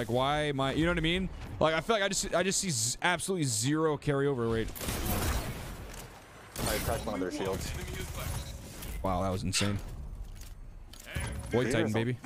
Like, why am I? You know what I mean? Like, I feel like I just I just see absolutely zero carryover rate. I cracked one of their shields. Wow, that was insane. Void Titan, baby.